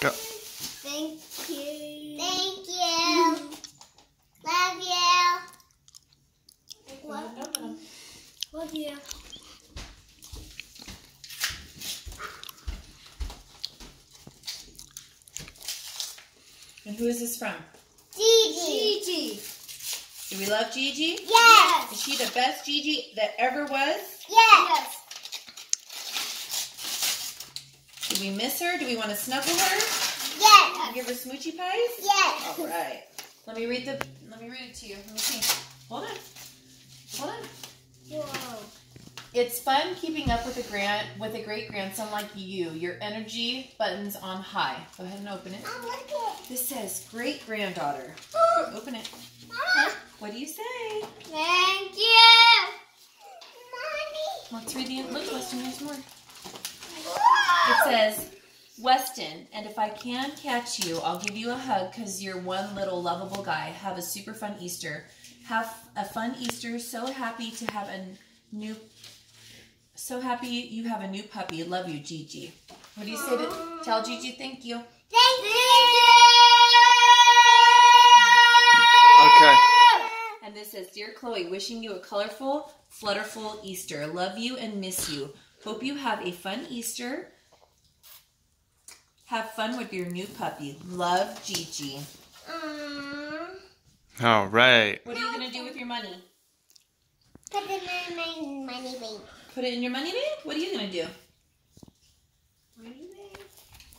Go. Thank you. Thank you. Love you. What? Open. Love you. And who is this from? Gigi. Gigi. Do we love Gigi? Yes. Is she the best Gigi that ever was? Yes. Do we miss her? Do we want to snuggle her? Yes. Give her smoochy pies? Yes. All right. Let me read the. Let me read it to you. Let me see. Hold on. Hold on. Whoa. It's fun keeping up with a grand with a great grandson like you. Your energy buttons on high. Go ahead and open it. Look it. This says great granddaughter. Open it. Mama. What do you say? Thank you. Mommy. Let's read the look, Weston. There's more. It says, Weston, and if I can catch you, I'll give you a hug because you're one little lovable guy. Have a super fun Easter. Have a fun Easter. So happy to have a new. So happy you have a new puppy. Love you, Gigi. What do you say to tell Gigi? Thank you. Thank you. Okay. And this says, Dear Chloe, wishing you a colorful, flutterful Easter. Love you and miss you. Hope you have a fun Easter. Have fun with your new puppy. Love, Gigi. Um, All right. What are you going to do with your money? put it in my money bank. Put it in your money bank? What are you going to do? Money bank?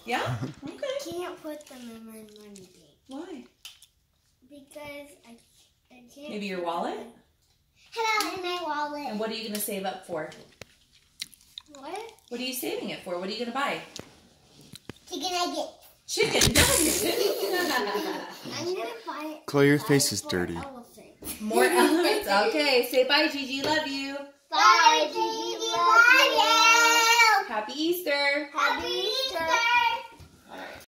Yeah? Okay. Can't put them in my money bank Why? because I, I can't. Maybe your wallet? Hello, in my wallet. And what are you going to save up for? What? What are you saving it for? What are you going to buy? Chicken nugget. Chicken nuggets. I'm gonna buy it. Chloe, your face is dirty. Elephant. More elephants. Okay. Say bye, Gigi. Love you. Bye, Gigi. Love you. Happy Easter. Happy Easter.